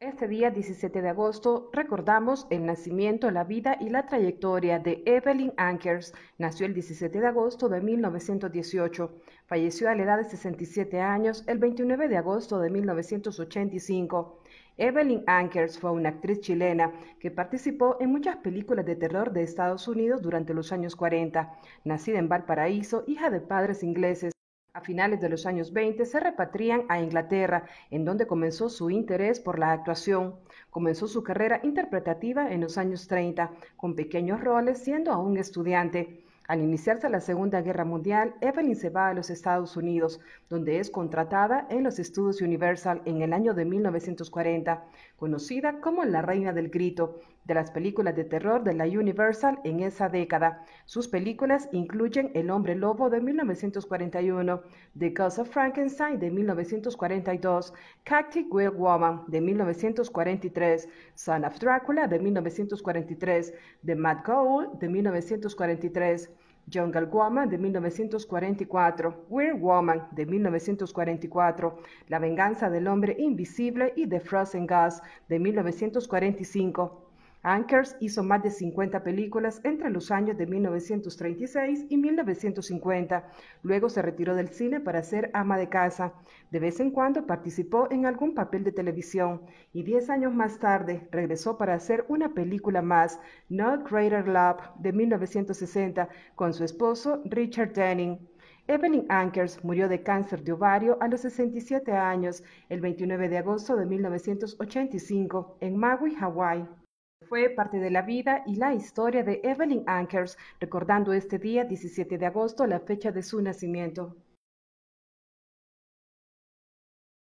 Este día 17 de agosto recordamos el nacimiento, la vida y la trayectoria de Evelyn Ankers. Nació el 17 de agosto de 1918. Falleció a la edad de 67 años el 29 de agosto de 1985. Evelyn Ankers fue una actriz chilena que participó en muchas películas de terror de Estados Unidos durante los años 40. Nacida en Valparaíso, hija de padres ingleses. A finales de los años 20 se repatrían a Inglaterra, en donde comenzó su interés por la actuación. Comenzó su carrera interpretativa en los años 30, con pequeños roles siendo aún estudiante. Al iniciarse la Segunda Guerra Mundial, Evelyn se va a los Estados Unidos, donde es contratada en los estudios Universal en el año de 1940, conocida como la Reina del Grito, de las películas de terror de la Universal en esa década. Sus películas incluyen El Hombre Lobo de 1941, The Ghost of Frankenstein de 1942, Cacti Will Woman de 1943, Son of Drácula de 1943, The Mad Goal de 1943, Jungle Woman de 1944, Weird Woman de 1944, La venganza del hombre invisible y The Frozen Gas de 1945. Ankers hizo más de 50 películas entre los años de 1936 y 1950. Luego se retiró del cine para ser ama de casa. De vez en cuando participó en algún papel de televisión y 10 años más tarde regresó para hacer una película más, No Greater Love, de 1960, con su esposo Richard Denning. Evelyn Ankers murió de cáncer de ovario a los 67 años el 29 de agosto de 1985 en Maui, Hawái. Fue parte de la vida y la historia de Evelyn Ankers, recordando este día 17 de agosto la fecha de su nacimiento.